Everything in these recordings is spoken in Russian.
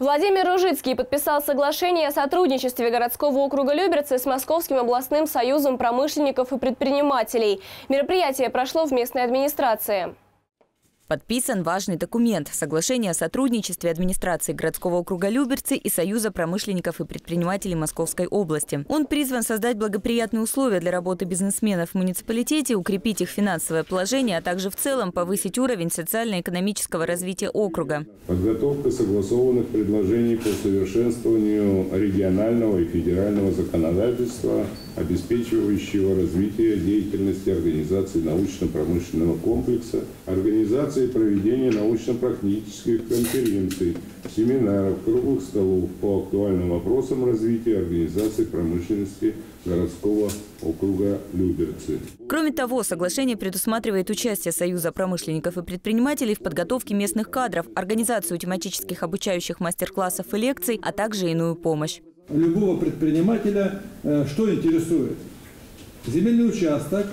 Владимир Ружицкий подписал соглашение о сотрудничестве городского округа Люберцы с Московским областным союзом промышленников и предпринимателей. Мероприятие прошло в местной администрации. Подписан важный документ – соглашение о сотрудничестве администрации городского округа Люберцы и Союза промышленников и предпринимателей Московской области. Он призван создать благоприятные условия для работы бизнесменов в муниципалитете, укрепить их финансовое положение, а также в целом повысить уровень социально-экономического развития округа. Подготовка согласованных предложений по совершенствованию регионального и федерального законодательства, обеспечивающего развитие деятельности организации научно-промышленного комплекса, организации организации проведения научно-практических конференций, семинаров, круглых столов по актуальным вопросам развития организации промышленности городского округа Люберцы. Кроме того, соглашение предусматривает участие Союза промышленников и предпринимателей в подготовке местных кадров, организацию тематических обучающих мастер-классов и лекций, а также иную помощь. Любого предпринимателя э, что интересует? Земельный участок,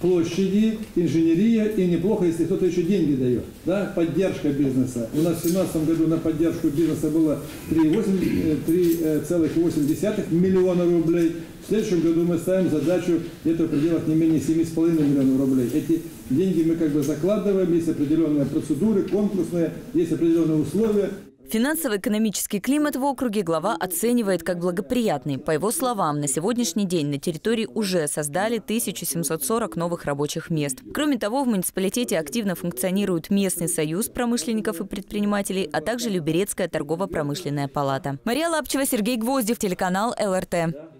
площади, инженерия и неплохо, если кто-то еще деньги дает. Да? Поддержка бизнеса. У нас в 2017 году на поддержку бизнеса было 3,8 э, миллиона рублей. В следующем году мы ставим задачу где-то в пределах не менее 7,5 миллионов рублей. Эти деньги мы как бы закладываем, есть определенные процедуры, конкурсные, есть определенные условия. Финансово-экономический климат в округе глава оценивает как благоприятный. По его словам, на сегодняшний день на территории уже создали 1740 новых рабочих мест. Кроме того, в муниципалитете активно функционирует местный союз промышленников и предпринимателей, а также Люберецкая торгово-промышленная палата. Мария Лапчева, Сергей Гвоздев, телеканал ЛРТ.